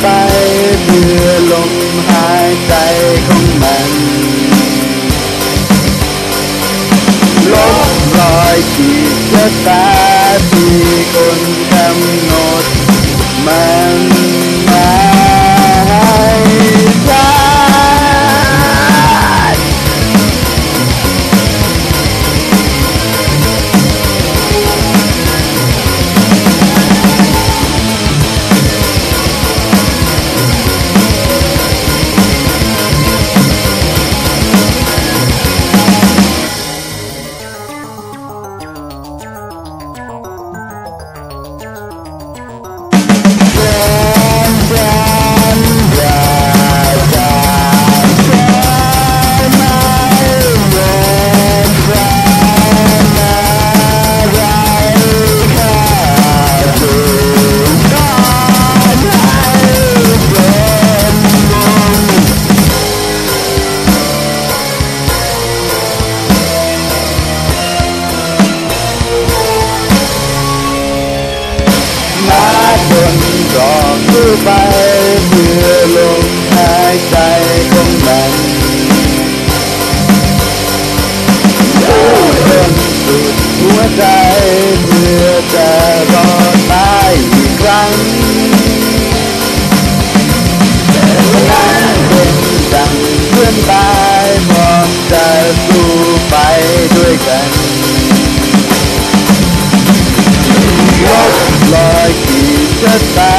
ไปเพื่อลมหายใจของมันลบรอยขีดชะตาที่คนกำหนดมัน goodbye.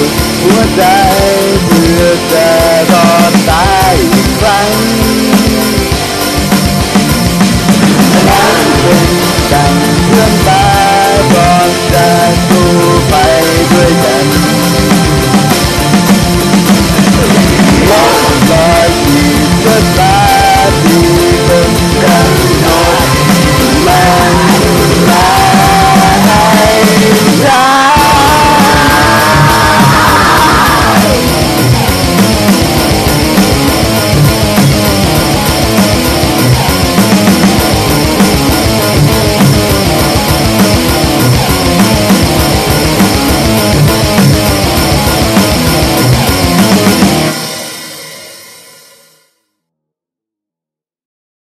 ุดหัวใจเพื่อจะตอดตายอีกครั้งรักเป็นกัน